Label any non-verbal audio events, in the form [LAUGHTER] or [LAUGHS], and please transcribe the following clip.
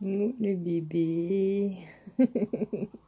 Le bébé. [LAUGHS]